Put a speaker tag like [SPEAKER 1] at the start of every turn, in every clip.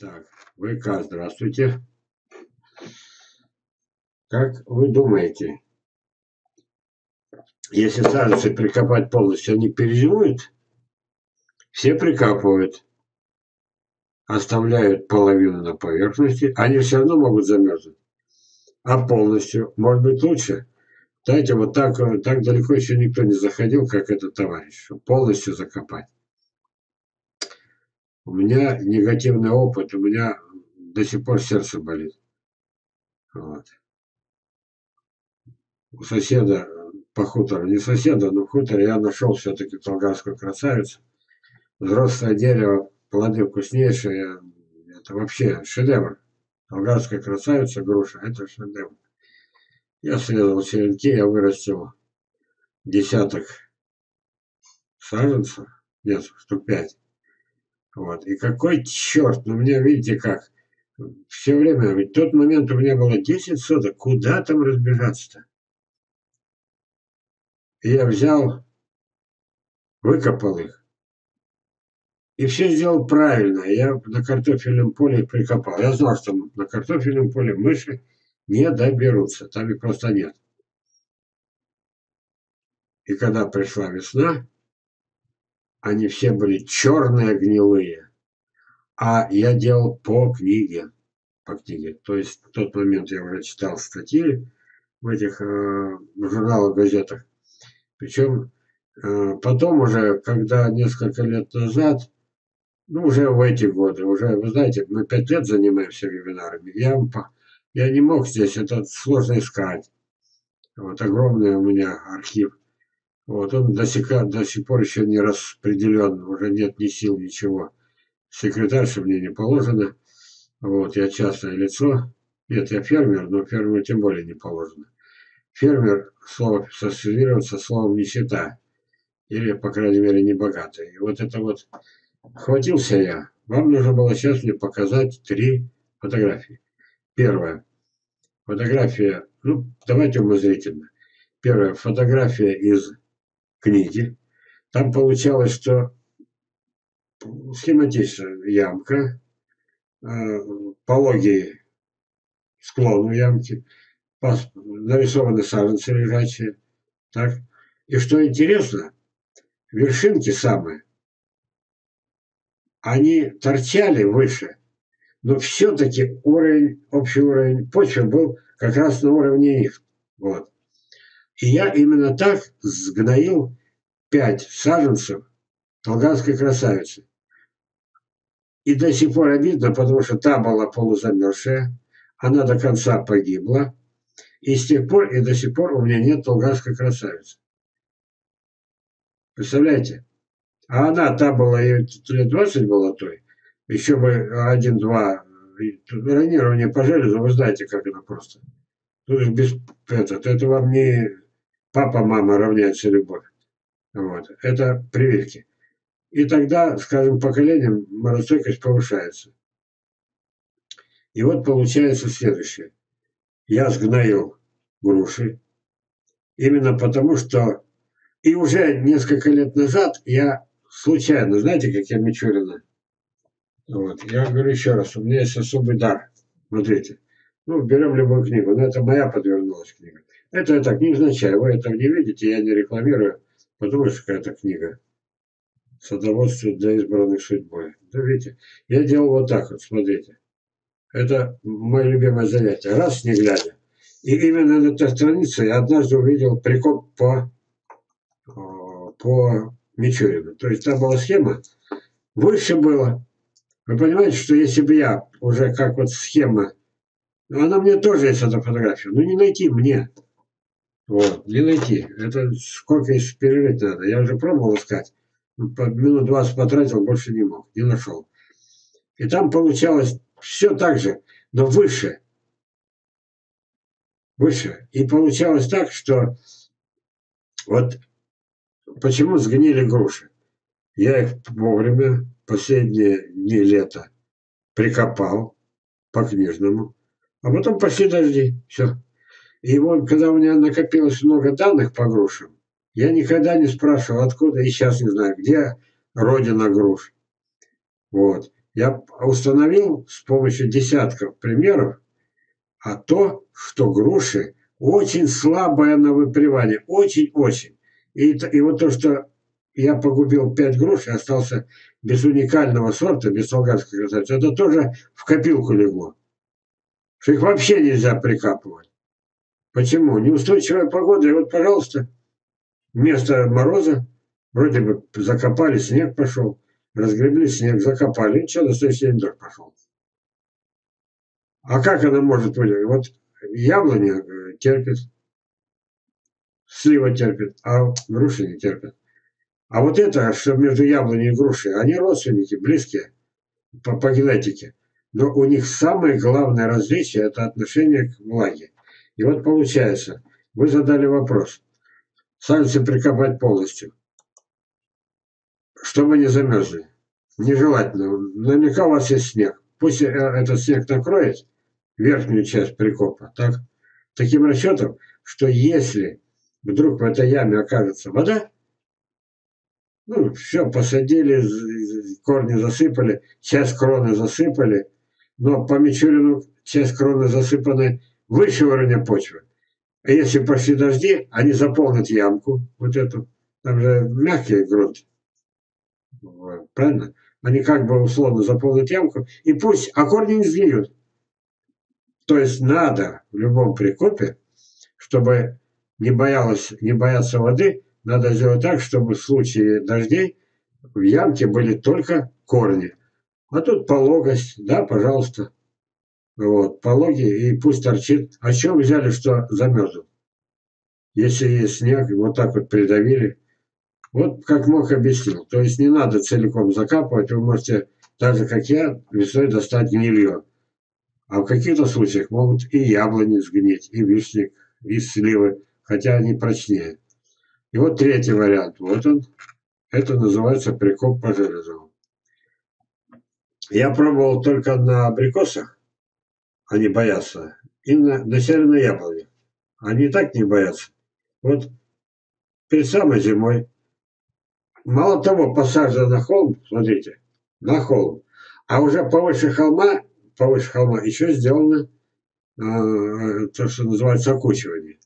[SPEAKER 1] Так, ВК, здравствуйте. Как вы думаете, если саженцы прикопать полностью, они перезимуют? Все прикапывают, оставляют половину на поверхности, они все равно могут замерзнуть. А полностью, может быть, лучше? Знаете, вот так, так далеко еще никто не заходил, как этот товарищ, полностью закопать. У меня негативный опыт, у меня до сих пор сердце болит. Вот. У соседа по хутору, не соседа, но в я нашел все-таки толгарскую красавицу. Взрослое дерево, плоды вкуснейшие. Это вообще шедевр. Толгарская красавица, груша, это шедевр. Я срезал черенки, я вырастил десяток саженцев, нет, штук пять. Вот. И какой черт, ну мне видите как, все время, ведь в тот момент у меня было 10 соток, куда там разбежаться-то? Я взял, выкопал их. И все сделал правильно. Я на картофельном поле их прикопал. Я знал, что на картофельном поле мыши не доберутся. Там их просто нет. И когда пришла весна, они все были черные, гнилые. А я делал по книге. По книге. То есть в тот момент я уже читал статьи в этих э, журналах, газетах. Причем э, потом уже, когда несколько лет назад, ну уже в эти годы, уже, вы знаете, мы пять лет занимаемся вебинарами, я, я не мог здесь, это сложно искать. Вот огромный у меня архив. Вот, он до сих, до сих пор еще не распределен, уже нет ни сил, ничего. Секретарша мне не положено. Вот, я частное лицо. Нет, я фермер, но фермеру тем более не положено. Фермер, слово ассоциировать со словом нищета. Или, по крайней мере, не богатый. И вот это вот хватился я. Вам нужно было сейчас мне показать три фотографии. Первая. Фотография, ну, давайте умозрительно. Первая фотография из книги. Там получалось, что схематично ямка, э, пологий склон у ямки, нарисованы саженцы лежачие. Так. И что интересно, вершинки самые, они торчали выше, но все-таки уровень, общий уровень почвы был как раз на уровне их. Вот. И я именно так сгноил пять саженцев Толганской красавицы. И до сих пор обидно, потому что та была полузамерзшая, она до конца погибла. И с тех пор и до сих пор у меня нет Толганской красавицы. Представляете? А она, та была, ей лет 20 была той, еще бы один-два ранирование по железу, вы знаете, как это просто. Тут без, этот, это вам не папа-мама равняется любовь. Вот. Это прививки. И тогда, скажем, поколением морозостойкость повышается. И вот получается следующее. Я сгноил груши. Именно потому, что и уже несколько лет назад я случайно, знаете, как я Мичурина? Вот. Я говорю еще раз, у меня есть особый дар. Смотрите. Ну, берем любую книгу. Но это моя подвернулась книга. Это я так невзначай. Вы этого не видите, я не рекламирую. Потому что какая-то книга. Садоводство для избранных судьбой. Да видите, я делал вот так вот, смотрите. Это мое любимое занятие. Раз, не глядя. И именно на этой странице я однажды увидел прикоп по, по Мичурину. То есть там была схема, выше было. Вы понимаете, что если бы я уже как вот схема, она мне тоже есть эта фотография, но не найти мне. Вот, не найти. Это сколько еще перерыть надо. Я уже пробовал искать. Минут 20 потратил, больше не мог, не нашел. И там получалось все так же, но выше. Выше. И получалось так, что вот почему сгнили груши. Я их вовремя, последние дни лета, прикопал по-книжному. А потом пошли дожди. Все. И вот, когда у меня накопилось много данных по грушам, я никогда не спрашивал, откуда, и сейчас не знаю, где родина груш. Вот. Я установил с помощью десятков примеров, а то, что груши очень слабое на выпривание, очень-очень. И, и вот то, что я погубил 5 груш и остался без уникального сорта, без солгатской красавицы, это тоже в копилку легло. Что их вообще нельзя прикапывать. Почему? Неустойчивая погода, и вот, пожалуйста, вместо мороза вроде бы закопали, снег пошел, разгребли снег, закопали, и что, на следующий день дождь пошел. А как она может выделить? Вот яблоня э, терпит, слива терпит, а груши не терпит. А вот это, что между яблоней и грушей, они родственники, близкие по, по генетике. Но у них самое главное различие – это отношение к влаге. И вот получается, вы задали вопрос. Сальцы прикопать полностью, чтобы не замерзли. Нежелательно. Наверняка у вас есть снег. Пусть э, этот снег накроет верхнюю часть прикопа. Так? Таким расчетом, что если вдруг в этой яме окажется вода, ну, все, посадили, корни засыпали, часть кроны засыпали, но по Мичурину часть кроны засыпаны выше уровня почвы. А если пошли дожди, они заполнят ямку, вот эту, там же мягкий грунт, правильно? Они как бы условно заполнят ямку, и пусть, а корни не сгниют. То есть надо в любом прикопе, чтобы не, боялось, не бояться воды, надо сделать так, чтобы в случае дождей в ямке были только корни. А тут пологость, да, пожалуйста. Вот, пологи, и пусть торчит. А чем взяли, что замерзнут? Если есть снег, вот так вот придавили. Вот как мог объяснил. То есть не надо целиком закапывать, вы можете, так же как я, весной достать гнилье. А в каких-то случаях могут и яблони сгнить, и вишник, и сливы, хотя они прочнее. И вот третий вариант. Вот он. Это называется прикоп по железу. Я пробовал только на абрикосах. Они боятся. И на, на северной яблоне. Они так не боятся. Вот перед самой зимой. Мало того, посажено на холм, смотрите, на холм. А уже повыше холма, повыше холма еще сделано э, то, что называется окучивание.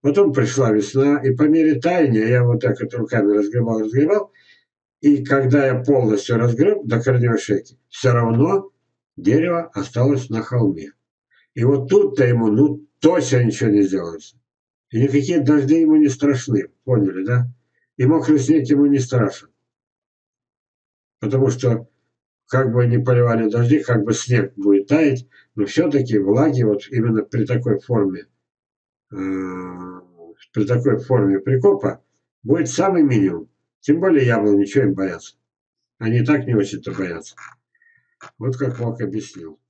[SPEAKER 1] Потом пришла весна, и по мере таяния я вот так вот руками разгребал, разгребал, и когда я полностью разгреб до корневой шейки, все равно дерево осталось на холме. И вот тут-то ему, ну, точно ничего не сделается. И никакие дожди ему не страшны, поняли, да? И мокрый снег ему не страшен. Потому что как бы не поливали дожди, как бы снег будет таять, но все-таки влаги вот именно при такой форме Э, при такой форме прикопа будет самый минимум. Тем более яблони ничего им боятся. Они и так не очень-то боятся. Вот как Вок объяснил.